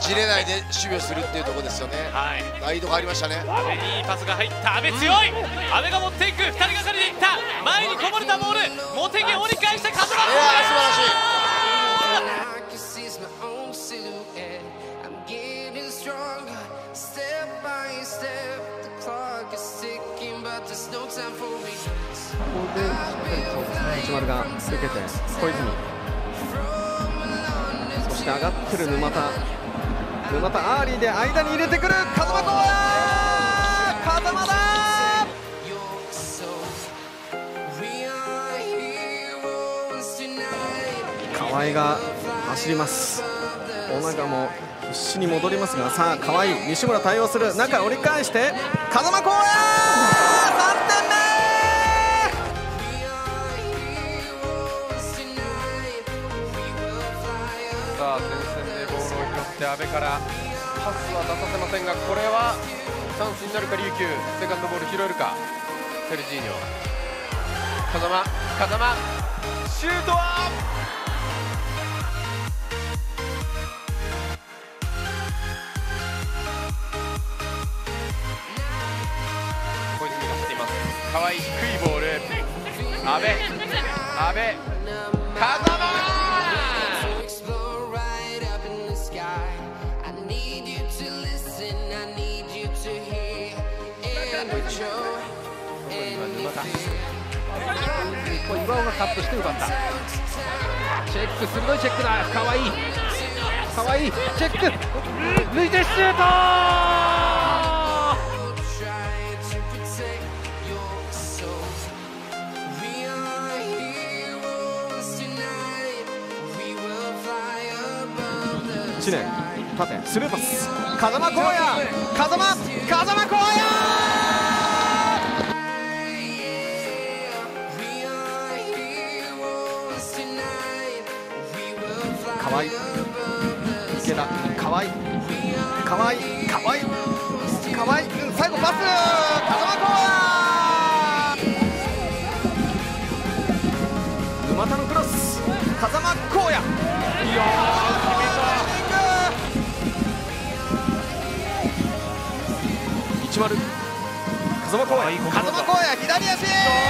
じれないで守備をするっていうところですよね、はい、難易度がありましたね。阿部にいいパスが入った。阿部強い、阿部が持っていく。2人がかりでいった。前にこぼれたボール。茂木折り返して風間素晴らしいここでしっかりと内丸が受けて小泉そして上がってる沼田沼田アーリーで間に入れてくる風間宏矢風間だ河合が走ります。小長も必死に戻りますがさあ河合西村対応する。中折り返して風間宏矢!さあ拾って阿部からパスは出させませんがこれはチャンスになるか琉球。セカンドボール拾えるかセルジーニョ。風間風間。シュートは小泉が走っています。可愛い低いボール。阿部阿部。風間。こ岩尾がカットして奪ったチェック鋭いチェックだ。かわいい。かわいい。チェック。抜いてシュート!知念縦スルーパス。風間光也。風間風間光也!河合池田河合河合河合河合最後パス。風間光也沼田のクロス。風間光也。いや一丸風間光也。風間光也左足。